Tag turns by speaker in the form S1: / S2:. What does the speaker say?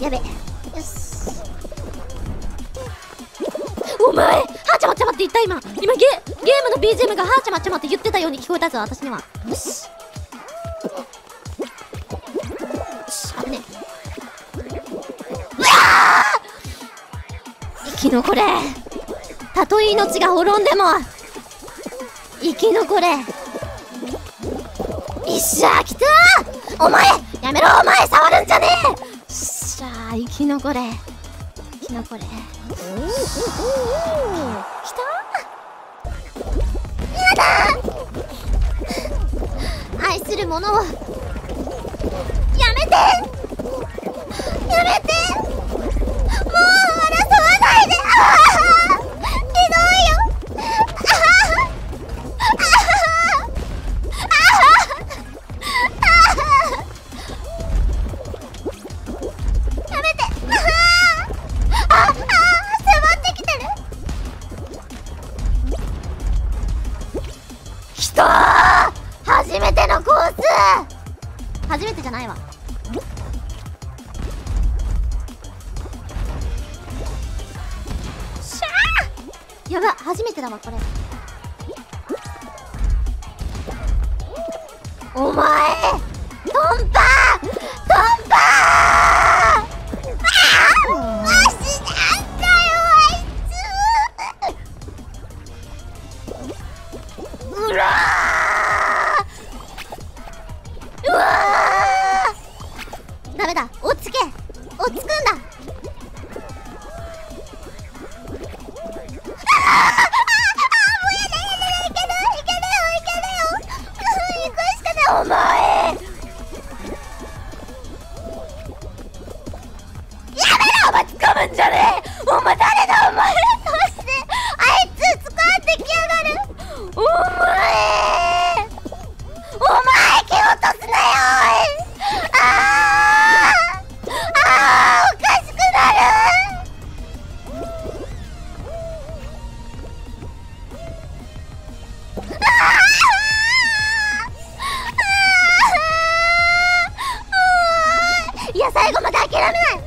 S1: やべ。よしお前はーちゃまちゃまって言った今今ゲゲームの BGM がはーちゃまちゃまって言ってたように聞こえたぞ私にはよし危ねうわ生き残れたとえ命が滅んでも生き残れ一緒ゃ来たお前やめろお前触るんじゃねえよっしゃー生き残れ。生き残れきたやだ愛する者をやめてやめてきたー初めてのコース初めてじゃないわ。しゃー！やば初めてだわこれ。お前！ダメだ。落ち着け。落ち着くんだ。お前。やめろお前掴むんじゃねえ。お前誰だ？られない。